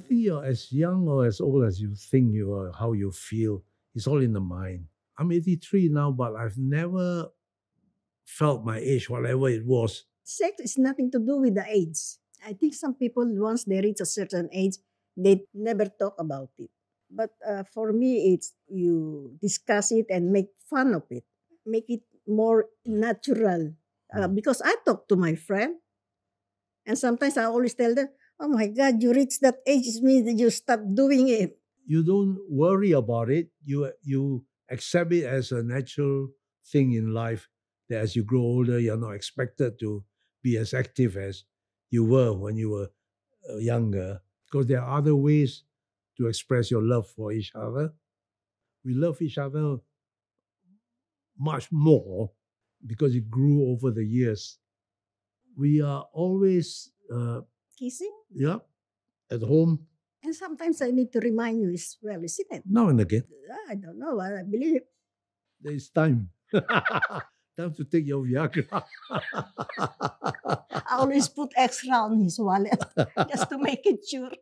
I think you're as young or as old as you think you are, how you feel. It's all in the mind. I'm 83 now, but I've never felt my age, whatever it was. Sex is nothing to do with the age. I think some people, once they reach a certain age, they never talk about it. But uh, for me, it's you discuss it and make fun of it, make it more natural. Uh, Mm. because I talk to my friend, and sometimes I always tell them, "Oh my God, you reach that age, it means that you stop doing it." You don't worry about it. You you accept it as a natural thing in life. That as you grow older, you're not expected to be as active as you were when you were uh, younger. Because there are other ways to express your love for each other. We love each other much more because it grew over the years. We are always, uh, Kissing, yeah, at home and sometimes I need to remind you as well, isn't it? now and again. I don't know. I believe There is time. time to take your Viagra. I always put extra on his wallet just to make it sure.